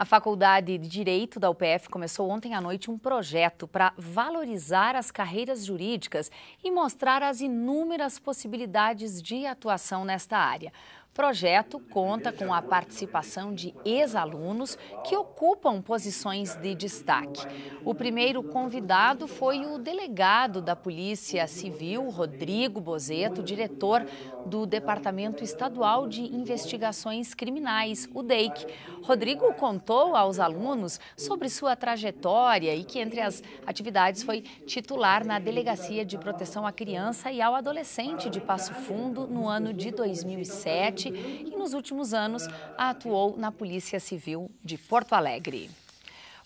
A Faculdade de Direito da UPF começou ontem à noite um projeto para valorizar as carreiras jurídicas e mostrar as inúmeras possibilidades de atuação nesta área projeto conta com a participação de ex-alunos que ocupam posições de destaque. O primeiro convidado foi o delegado da Polícia Civil, Rodrigo Bozeto, diretor do Departamento Estadual de Investigações Criminais, o DEIC. Rodrigo contou aos alunos sobre sua trajetória e que, entre as atividades, foi titular na Delegacia de Proteção à Criança e ao Adolescente de Passo Fundo no ano de 2007 e, nos últimos anos, atuou na Polícia Civil de Porto Alegre.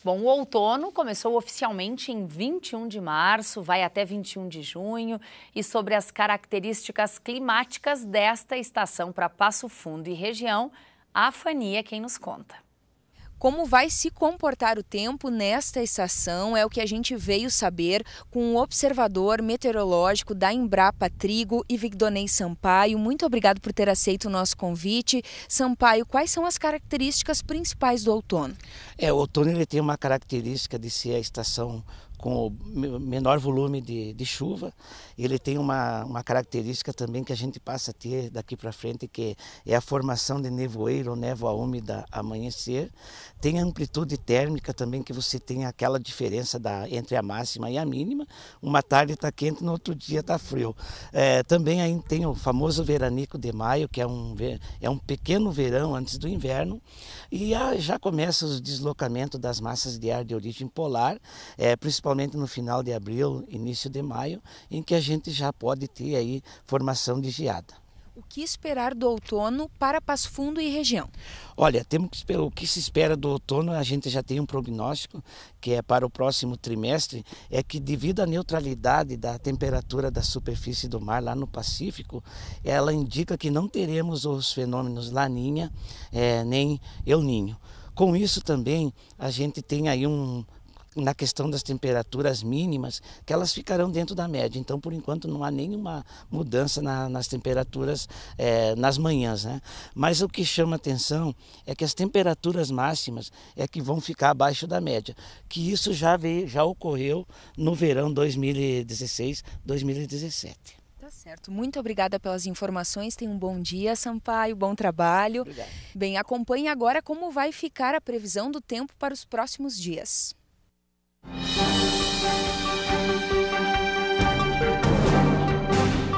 Bom, o outono começou oficialmente em 21 de março, vai até 21 de junho, e sobre as características climáticas desta estação para Passo Fundo e região, a Fania é quem nos conta. Como vai se comportar o tempo nesta estação é o que a gente veio saber com o observador meteorológico da Embrapa Trigo e Vigdonei Sampaio. Muito obrigado por ter aceito o nosso convite. Sampaio, quais são as características principais do outono? É, o outono ele tem uma característica de ser a estação com o menor volume de, de chuva. Ele tem uma, uma característica também que a gente passa a ter daqui para frente, que é a formação de nevoeiro ou névoa úmida amanhecer. Tem amplitude térmica também, que você tem aquela diferença da, entre a máxima e a mínima. Uma tarde está quente, no outro dia está frio. É, também aí tem o famoso veranico de maio, que é um, é um pequeno verão antes do inverno. E já começa o deslocamento das massas de ar de origem polar, é, principalmente principalmente no final de abril, início de maio, em que a gente já pode ter aí formação de geada. O que esperar do outono para Passo Fundo e região? Olha, temos que esperar, o que se espera do outono, a gente já tem um prognóstico, que é para o próximo trimestre, é que devido à neutralidade da temperatura da superfície do mar lá no Pacífico, ela indica que não teremos os fenômenos Laninha é, nem El Ninho. Com isso também a gente tem aí um, na questão das temperaturas mínimas, que elas ficarão dentro da média. Então, por enquanto, não há nenhuma mudança na, nas temperaturas é, nas manhãs. Né? Mas o que chama atenção é que as temperaturas máximas é que vão ficar abaixo da média, que isso já, veio, já ocorreu no verão 2016-2017. Tá certo. Muito obrigada pelas informações. Tenha um bom dia, Sampaio. Bom trabalho. Obrigado. Bem, acompanhe agora como vai ficar a previsão do tempo para os próximos dias.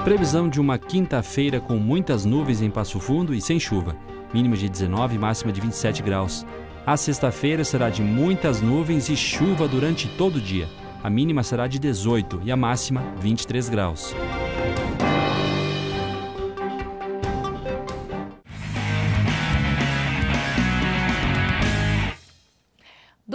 Previsão de uma quinta-feira com muitas nuvens em Passo Fundo e sem chuva. Mínima de 19 e máxima de 27 graus. A sexta-feira será de muitas nuvens e chuva durante todo o dia. A mínima será de 18 e a máxima 23 graus.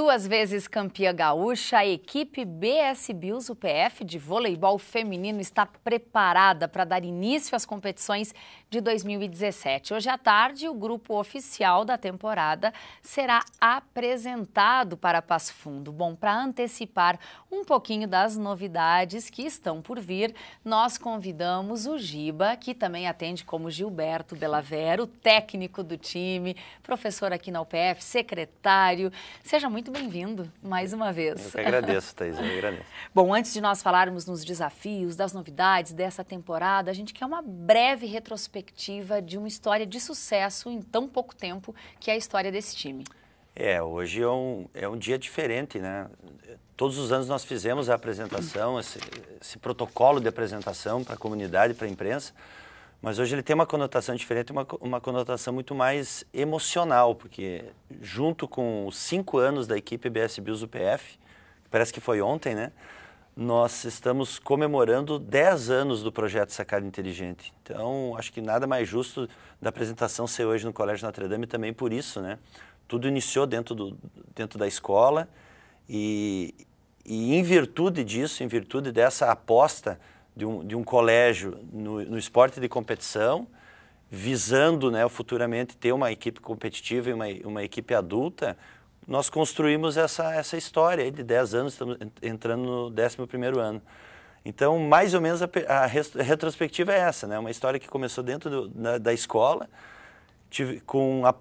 Duas vezes campeã gaúcha, a equipe BS Bills UPF de voleibol feminino está preparada para dar início às competições de 2017. Hoje à tarde, o grupo oficial da temporada será apresentado para Passo Fundo. Bom, para antecipar um pouquinho das novidades que estão por vir, nós convidamos o Giba, que também atende como Gilberto Delavero, técnico do time, professor aqui na UPF, secretário. Seja muito muito bem-vindo mais uma vez. Eu que agradeço, Thaís, eu agradeço. Bom, antes de nós falarmos nos desafios, das novidades dessa temporada, a gente quer uma breve retrospectiva de uma história de sucesso em tão pouco tempo, que é a história desse time. É, hoje é um, é um dia diferente, né? Todos os anos nós fizemos a apresentação, esse, esse protocolo de apresentação para a comunidade, para a imprensa, mas hoje ele tem uma conotação diferente, uma, uma conotação muito mais emocional, porque junto com os cinco anos da equipe BS Bills UPF, parece que foi ontem, né? Nós estamos comemorando 10 anos do projeto Sacada Inteligente. Então, acho que nada mais justo da apresentação ser hoje no Colégio Notre Dame também por isso, né? Tudo iniciou dentro, do, dentro da escola e, e em virtude disso, em virtude dessa aposta de um, de um colégio no, no esporte de competição, visando né, futuramente ter uma equipe competitiva e uma, uma equipe adulta, nós construímos essa, essa história de 10 anos, estamos entrando no 11 ano. Então, mais ou menos a, a, retrospectiva é essa, né? uma história que começou dentro do, da, da, escola, tive, com, a,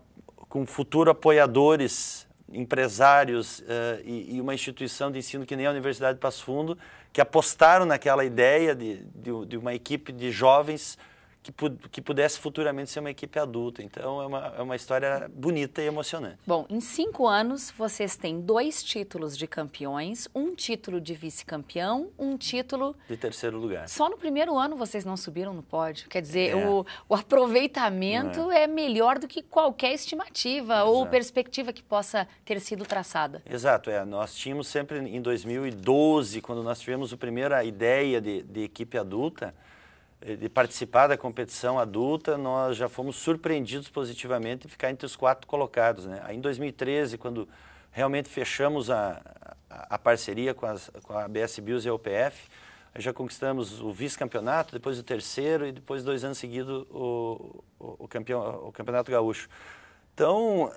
com futuro apoiadores empresários uh, e, e, uma instituição de ensino que nem a Universidade de Passo Fundo, que apostaram naquela ideia de, de, de uma equipe de jovens que, que pudesse futuramente ser uma equipe adulta. Então é uma, é uma história bonita e emocionante. Bom, em cinco anos vocês têm dois títulos de campeões, um título de vice-campeão, um título de terceiro lugar. Só no primeiro ano vocês não subiram no pódio. Quer dizer, é. o, o, aproveitamento é. é. melhor do que qualquer estimativa Exato. ou perspectiva que possa ter sido traçada. Exato, é. Nós tínhamos sempre em 2012, quando nós tivemos a primeira ideia de, de equipe adulta, de participar da competição adulta, nós já fomos surpreendidos positivamente em ficar entre os quatro colocados. Né? Aí em 2013, quando realmente fechamos a, a, a parceria com, as, com a BS Bios e a UPF, já conquistamos o vice-campeonato, depois o terceiro e depois dois anos seguidos o, o, o, campeão, o campeonato gaúcho. Então,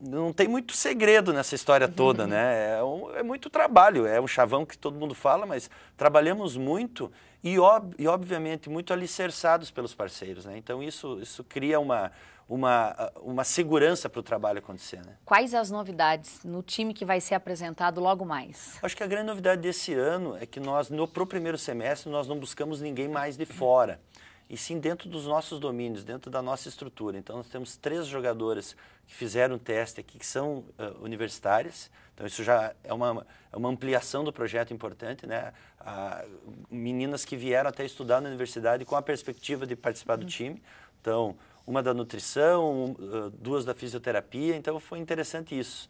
não tem muito segredo nessa história toda, né? É, um, é, muito trabalho, é um chavão que todo mundo fala, mas trabalhamos muito e, ob, e obviamente, muito alicerçados pelos parceiros. Né? Então, isso, isso cria uma, uma, uma segurança para o trabalho acontecer. Né? Quais as novidades no time que vai ser apresentado logo mais? Acho que a grande novidade desse ano é que nós, no pro primeiro semestre, nós não buscamos ninguém mais de fora, e sim dentro dos nossos domínios, dentro da nossa estrutura. Então, nós temos três jogadoras que fizeram um teste aqui, que são uh, universitárias, então isso já é uma, é uma ampliação do projeto importante, né? Ah, meninas que vieram até estudar na universidade com a perspectiva de participar do uhum. time. Então, uma da nutrição, ah, duas da fisioterapia, então foi interessante isso.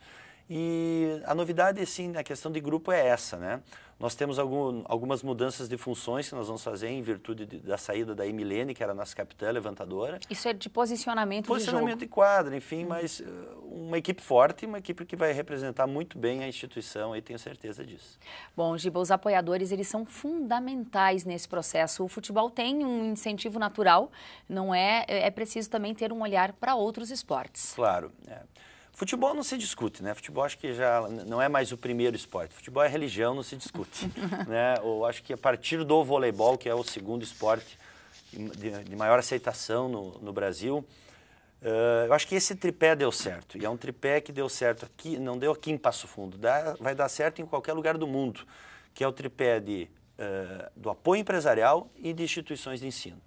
E a novidade, sim, na questão de grupo é essa, né? Nós temos algum, algumas mudanças de funções que nós vamos fazer em virtude de, da saída da Emilene, que era a nossa capitã levantadora. Isso é de posicionamento, posicionamento de, de quadra, enfim, hum. mas uh, uma equipe forte, uma equipe que vai representar muito bem a instituição, e tenho certeza disso. Bom, Giba, os apoiadores, eles são fundamentais nesse processo. O futebol tem um incentivo natural, não é? É preciso também ter um olhar para outros esportes. Claro, é. Futebol não se discute, né? Futebol acho que já não é mais o primeiro esporte. Futebol é religião, não se discute, né? Eu acho que a partir do voleibol, que é o segundo esporte de, de maior aceitação no, no Brasil, uh, eu acho que esse tripé deu certo. E é um tripé que deu certo aqui, não deu aqui em Passo Fundo, dá, vai dar certo em qualquer lugar do mundo, que é o tripé de, uh, do apoio empresarial e de instituições de ensino.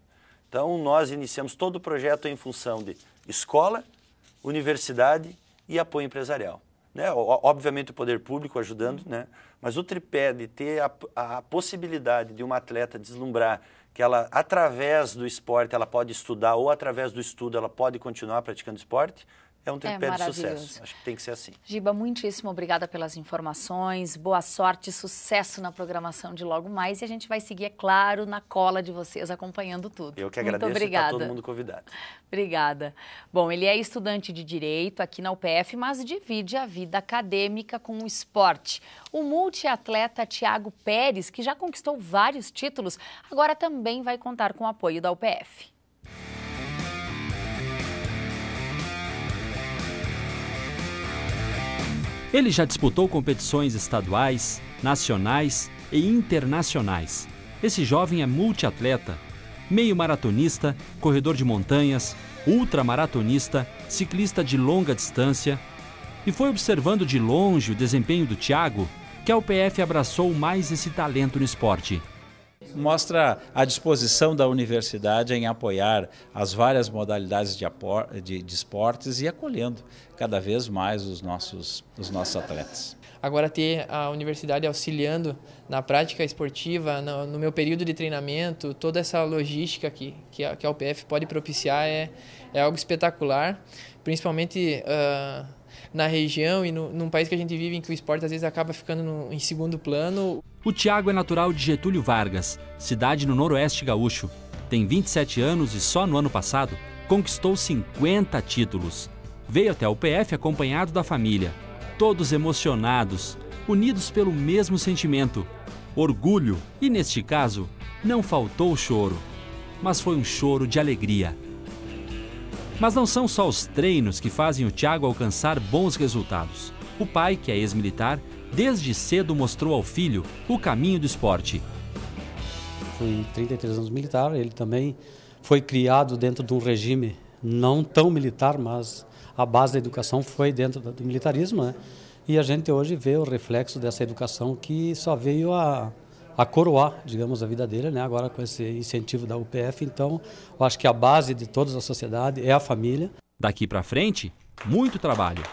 Então, nós iniciamos todo o projeto em função de escola, universidade e apoio empresarial. Né? Obviamente o poder público ajudando, né? mas o tripé de ter a, a, possibilidade de uma atleta deslumbrar que ela, através do esporte, ela pode estudar ou através do estudo ela pode continuar praticando esporte, é um tripé é de sucesso. Acho que tem que ser assim. Giba, muitíssimo obrigada pelas informações. Boa sorte, sucesso na programação de logo mais. E a gente vai seguir, é claro, na cola de vocês, acompanhando tudo. Eu que agradeço Muito obrigada. todo mundo convidado. Obrigada. Bom, ele é estudante de Direito aqui na UPF, mas divide a vida acadêmica com o esporte. O multiatleta Tiago Pérez, que já conquistou vários títulos, agora também vai contar com o apoio da UPF. Ele já disputou competições estaduais, nacionais e internacionais. Esse jovem é multiatleta, meio maratonista, corredor de montanhas, ultramaratonista, ciclista de longa distância. E foi observando de longe o desempenho do Thiago que a UPF abraçou mais esse talento no esporte mostra a disposição da universidade em apoiar as várias modalidades de, de, de esportes e acolhendo cada vez mais os nossos, os nossos atletas. Agora ter a universidade auxiliando na prática esportiva, no, no meu período de treinamento, toda essa logística que, que, a, que a UPF pode propiciar é, é algo espetacular, principalmente uh, na região e no, num país que a gente vive em que o esporte às vezes acaba ficando no, em segundo plano. O Tiago é natural de Getúlio Vargas, cidade no noroeste gaúcho. Tem 27 anos e só no ano passado conquistou 50 títulos. Veio até o PF acompanhado da família, todos emocionados, unidos pelo mesmo sentimento, orgulho, e neste caso, não faltou choro, mas foi um choro de alegria. Mas não são só os treinos que fazem o Thiago alcançar bons resultados. O pai, que é ex-militar, desde cedo mostrou ao filho o caminho do esporte. Fui 33 anos militar, ele também foi criado dentro de um regime não tão militar, mas a base da educação foi dentro do militarismo, né? E a gente hoje vê o reflexo dessa educação que só veio a, a coroar, digamos, a vida dele, né? Agora com esse incentivo da UPF. Então, eu acho que a base de toda a sociedade é a família. Daqui para frente, muito trabalho.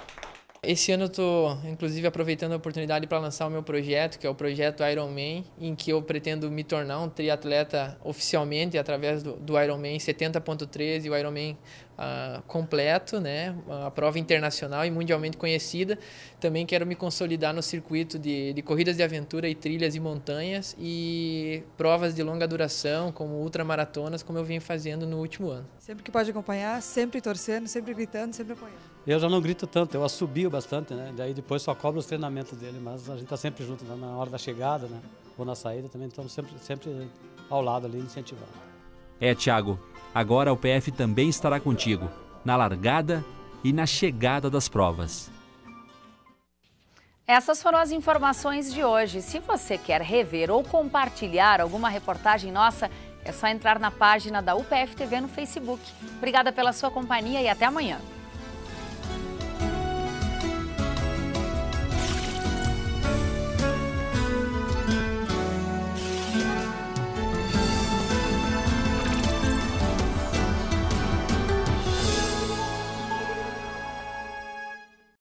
Esse ano eu estou, inclusive, aproveitando a oportunidade para lançar o meu projeto, que é o projeto Ironman, em que eu pretendo me tornar um triatleta oficialmente através do, do Ironman 70.13 e o Ironman uh, completo, né? a prova internacional e mundialmente conhecida. Também quero me consolidar no circuito de, de corridas de aventura e trilhas e montanhas e provas de longa duração, como ultramaratonas, como eu vim fazendo no último ano. Sempre que pode acompanhar, sempre torcendo, sempre gritando, sempre apoiando. Eu já não grito tanto, eu assobio bastante, né? Daí depois só cobro os treinamentos dele, mas a gente está sempre junto né? na hora da chegada, né? Ou na saída também, estamos sempre, sempre ao lado ali, incentivando. É, Thiago, agora o PF também estará contigo, na largada e na chegada das provas. Essas foram as informações de hoje. Se você quer rever ou compartilhar alguma reportagem nossa, é só entrar na página da UPF TV no Facebook. Obrigada pela sua companhia e até amanhã.